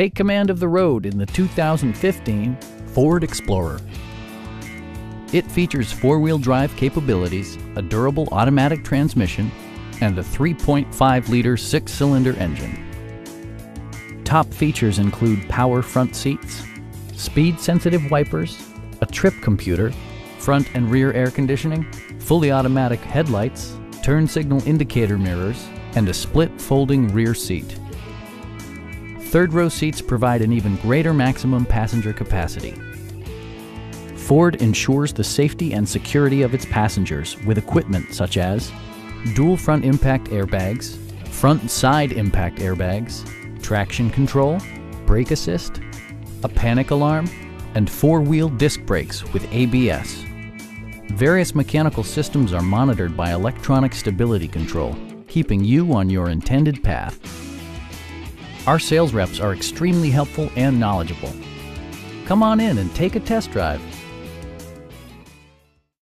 Take command of the road in the 2015 Ford Explorer. It features four-wheel drive capabilities, a durable automatic transmission, and a 3.5-liter six-cylinder engine. Top features include power front seats, speed-sensitive wipers, a trip computer, front and rear air conditioning, fully automatic headlights, turn signal indicator mirrors, and a split folding rear seat. Third row seats provide an even greater maximum passenger capacity. Ford ensures the safety and security of its passengers with equipment such as dual front impact airbags, front side impact airbags, traction control, brake assist, a panic alarm, and four-wheel disc brakes with ABS. Various mechanical systems are monitored by electronic stability control, keeping you on your intended path. Our sales reps are extremely helpful and knowledgeable. Come on in and take a test drive.